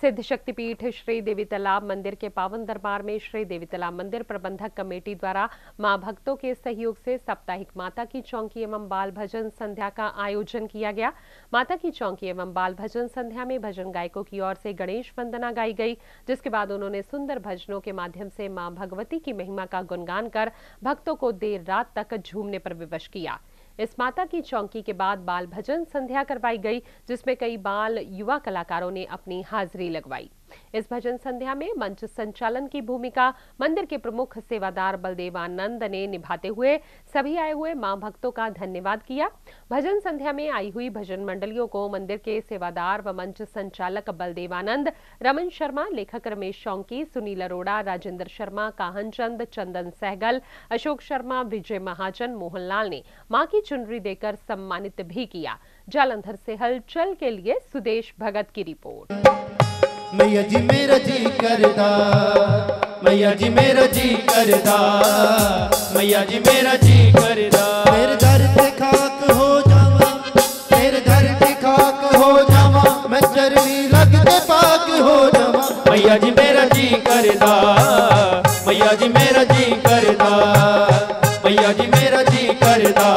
सिद्ध शक्तिपीठ श्री देवी तालाब मंदिर के पावन दरबार में श्री देवी तालाब मंदिर प्रबंधक कमेटी द्वारा माँ भक्तों के सहयोग से साप्ताहिक माता की चौकी एवं बाल भजन संध्या का आयोजन किया गया। माता की चौकी एवं बाल भजन संध्या में भजन गायकों की ओर से गणेश वंदना गाई गई, जिसके बाद उन्होंने सुंदर भजनों के माध्यम से माँ भगवती की महिमा का गुणगान कर भक्तों को देर रात तक झूमने पर विवश किया। इस माता की चौकी के बाद बाल भजन संध्या करवाई गई, जिसमें कई बाल युवा कलाकारों ने अपनी हाजिरी लगवाई। इस भजन संध्या में मंच संचालन की भूमिका मंदिर के प्रमुख सेवादार बलदेवानंद ने निभाते हुए सभी आए हुए माँ भक्तों का धन्यवाद किया। भजन संध्या में आई हुई भजन मंडलियों को मंदिर के सेवादार व मंच संचालक बलदेवानंद, रमन शर्मा, लेखक रमेश चौंकी, सुनील अरोड़ा, राजेंद्र शर्मा काहन चंद चंदन सहगल, अशोक शर्मा, विजय महाजन, मोहनलाल ने माँ की चुनरी देकर सम्मानित भी किया। जालंधर से हलचल के लिए सुदेश भगत की रिपोर्ट। मैया जी मेरा जी करदा मैया जी मेरा जी करदा मैया जी मेरा जी करदा। मेरे दर पे खाक हो जावा मेरे दर पे खाक हो जावा मैं चरनी लगते पाक हो जावा। मैया जी मेरा जी करदा मैया जी मेरा जी करदा मैया जी मेरा जी करदा।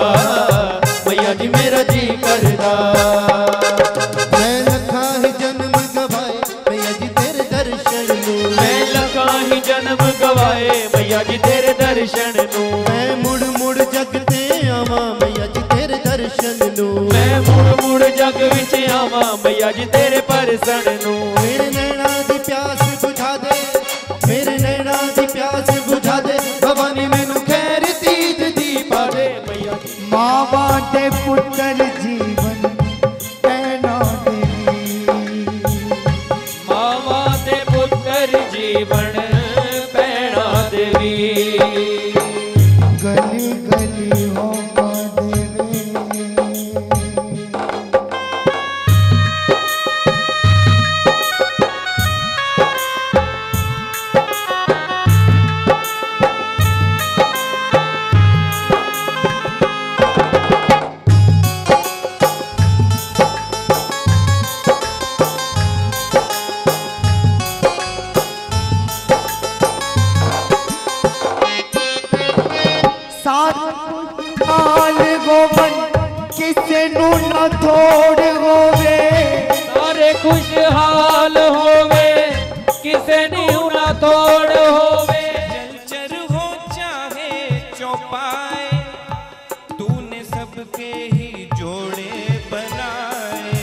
ਜਨਮ ਗਵਾਏ ਮਈਆ ਜੀ ਤੇਰੇ ਦਰਸ਼ਨ ਨੂੰ। ਮੈਂ ਮੁੜ ਮੁੜ ਜਗ ਤੇ ਆਵਾਂ ਮੈया ਜੀ ਤੇਰੇ ਦਰਸ਼ਨ ਨੂੰ। ਮੈਂ ਮੁੜ ਮੁੜ ਜਗ ਵਿੱਚ ਆਵਾਂ ਮਈਆ ਜੀ ਤੇਰੇ ਪਰਸਣ ਨੂੰ। Hari सात काल गोवन किसे न थोड़ होवे। सारे खुशहाल होवे किसे नु न थोड़ होवे जलचर हो चाहे चौपाए तूने सबके ही जोड़े बनाए।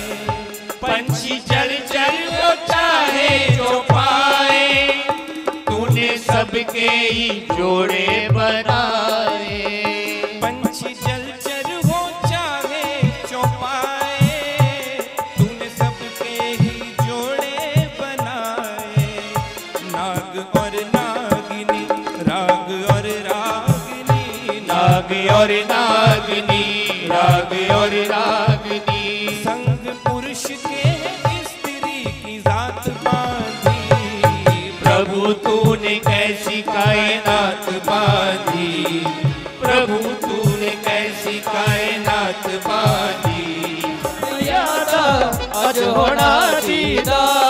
पंछी जलचर हो चाहे चौपाए तूने सबके ही जोड़े बनाए। नाग और नागिनी, राग और रागिनी, नाग और नागिनी, राग और रागिनी संग पुरुष के स्त्री की जात बांधी, प्रभु तूने कैसी कायनात बांधी। प्रभु तूने कैसी कायनात बांधी। आज होना दीदा।